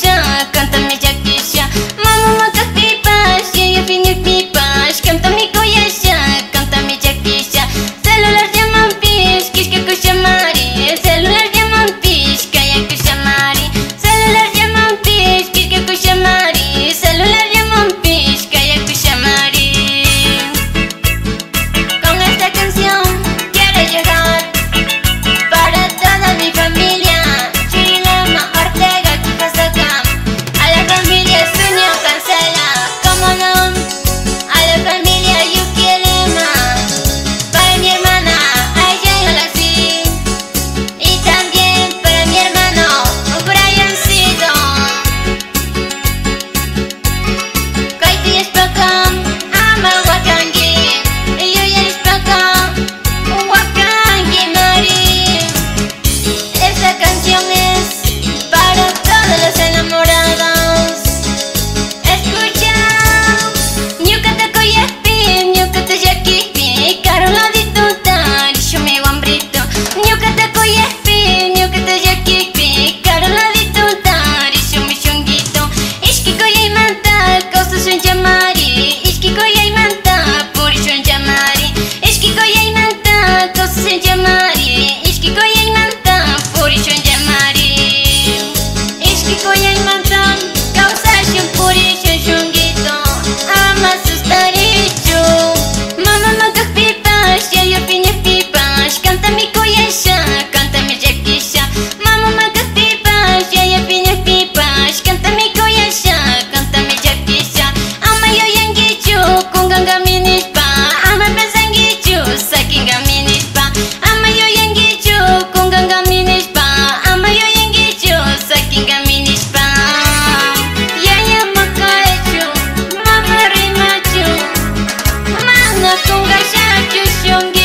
canción, cántame ya. yeah. Just young.